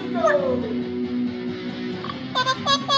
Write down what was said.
Let's go!